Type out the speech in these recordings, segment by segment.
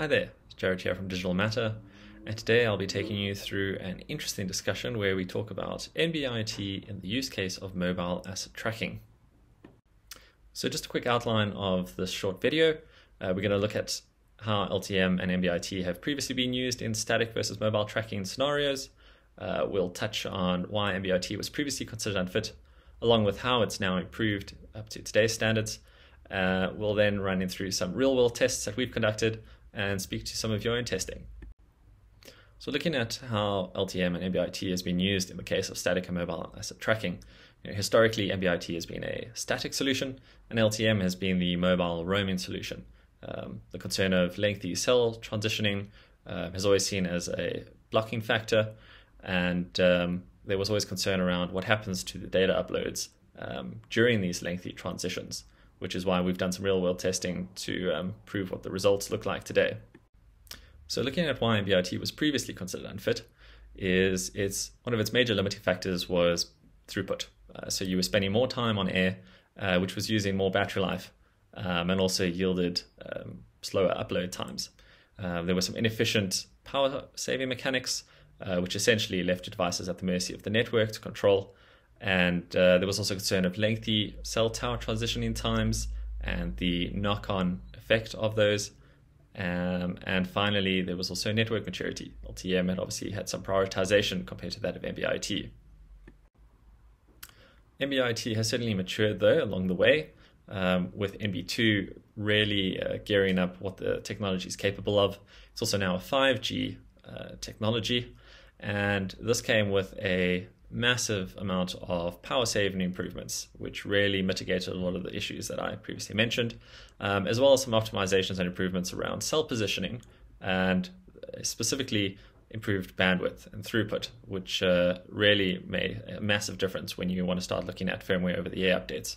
Hi there, it's Jared here from Digital Matter, and today I'll be taking you through an interesting discussion where we talk about NB-IoT in the use case of mobile asset tracking. So just a quick outline of this short video. Uh, we're going to look at how LTE-M and NB-IoT have previously been used in static versus mobile tracking scenarios. Uh, we'll touch on why NB-IoT was previously considered unfit, along with how it's now improved up to today's standards. Uh, we'll then run in through some real world tests that we've conducted and speak to some of your own testing. So looking at how LTE-M and NB-IoT has been used in the case of static and mobile asset tracking, you know, historically NB-IoT has been a static solution and LTE-M has been the mobile roaming solution. Um, the concern of lengthy cell transitioning uh, has always seen as a blocking factor and um, there was always concern around what happens to the data uploads um, during these lengthy transitions which is why we've done some real world testing to um, prove what the results look like today. So looking at why NB-IoT was previously considered unfit is it's one of its major limiting factors was throughput. Uh, so you were spending more time on air, uh, which was using more battery life um, and also yielded um, slower upload times. Uh, there were some inefficient power saving mechanics, uh, which essentially left devices at the mercy of the network to control and uh, there was also concern of lengthy cell tower transitioning times and the knock on effect of those. Um, and finally, there was also network maturity. LTE-M had obviously had some prioritization compared to that of NB-IoT. NB-IoT has certainly matured though along the way, um, with NB2 really uh, gearing up what the technology is capable of. It's also now a 5G uh, technology, and this came with a massive amount of power saving improvements, which really mitigated a lot of the issues that I previously mentioned, um, as well as some optimizations and improvements around cell positioning and specifically improved bandwidth and throughput, which uh, really made a massive difference when you want to start looking at firmware over the air updates.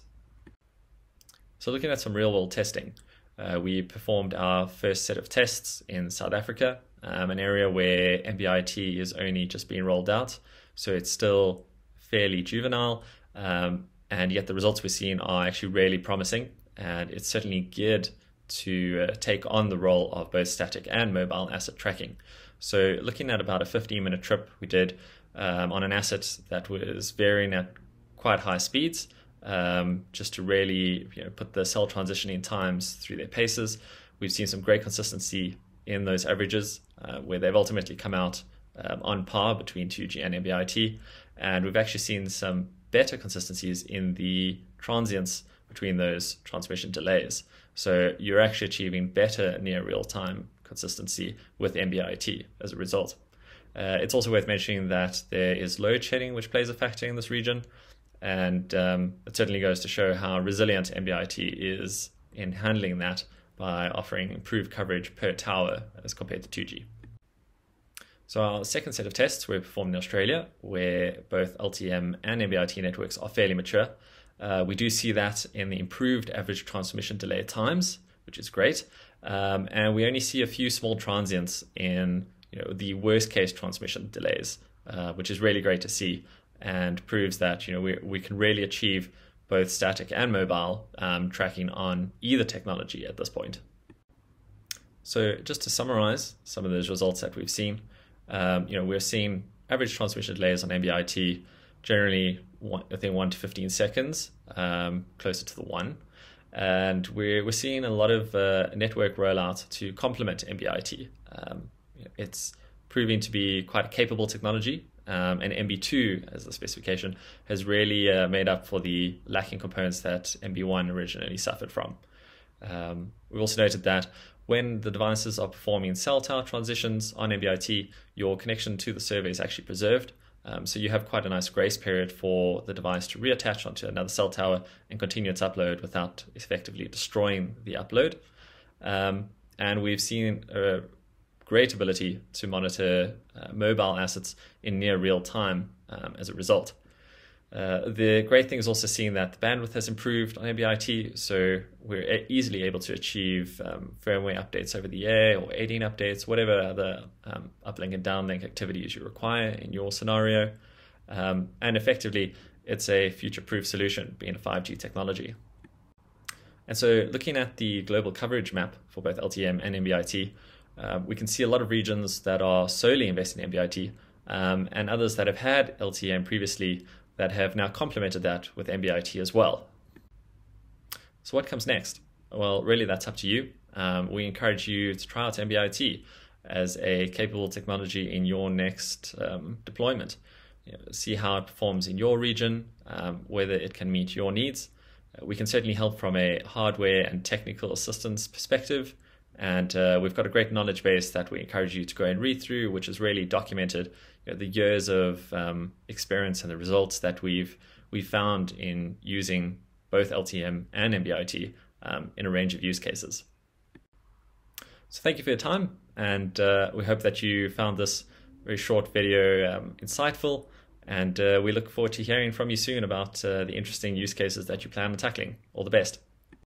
So, looking at some real world testing, uh, we performed our first set of tests in South Africa, um, an area where NB-IoT is only just being rolled out. So it's still fairly juvenile, um, and yet the results we're seeing are actually really promising, and it's certainly geared to uh, take on the role of both static and mobile asset tracking. So looking at about a 15 minute trip we did um, on an asset that was varying at quite high speeds, um, just to really you know, put the cell transitioning times through their paces. We've seen some great consistency in those averages, uh, where they've ultimately come out um, on par between 2G and NB-IoT. And we've actually seen some better consistencies in the transients between those transmission delays. So you're actually achieving better near real time consistency with NB-IoT as a result. Uh, it's also worth mentioning that there is load shedding, which plays a factor in this region. And um, it certainly goes to show how resilient NB-IoT is in handling that by offering improved coverage per tower as compared to 2G. So our second set of tests were performed in Australia, where both LTE-M and NB-IoT networks are fairly mature. Uh, we do see that in the improved average transmission delay times, which is great. Um, and we only see a few small transients in you know, the worst case transmission delays, uh, which is really great to see and proves that you know we, we can really achieve both static and mobile um, tracking on either technology at this point. So just to summarize some of those results that we've seen, um, you know, we're seeing average transmission delays on NB-IoT generally, one, I think, 1 to 15 seconds, um, closer to the 1. And we're, we're seeing a lot of uh, network rollout to complement NB-IoT. Um, it's proving to be quite a capable technology. Um, and NB2, as a specification, has really uh, made up for the lacking components that NB1 originally suffered from. Um, we also noted that when the devices are performing cell tower transitions on NB-IoT, your connection to the server is actually preserved. Um, so you have quite a nice grace period for the device to reattach onto another cell tower and continue its upload without effectively destroying the upload. Um, and we've seen a great ability to monitor uh, mobile assets in near real time um, as a result. Uh, the great thing is also seeing that the bandwidth has improved on NB-IoT, so we're easily able to achieve um, firmware updates over the air or OTA updates, whatever other um, uplink and downlink activities you require in your scenario. Um, and effectively, it's a future-proof solution being a 5G technology. And so looking at the global coverage map for both LTE-M and NB-IoT, uh, we can see a lot of regions that are solely investing in NB-IoT um, and others that have had LTE-M previously that have now complemented that with NB-IoT as well. So, what comes next? Well, really, that's up to you. Um, we encourage you to try out NB-IoT as a capable technology in your next um, deployment. You know, see how it performs in your region, um, whether it can meet your needs. Uh, we can certainly help from a hardware and technical assistance perspective. And uh, we've got a great knowledge base that we encourage you to go and read through, which is really documented you know, the years of um, experience and the results that we've we found in using both LTE-M and NB-IoT um, in a range of use cases. So thank you for your time, and uh, we hope that you found this very short video um, insightful. And uh, we look forward to hearing from you soon about uh, the interesting use cases that you plan on tackling. All the best.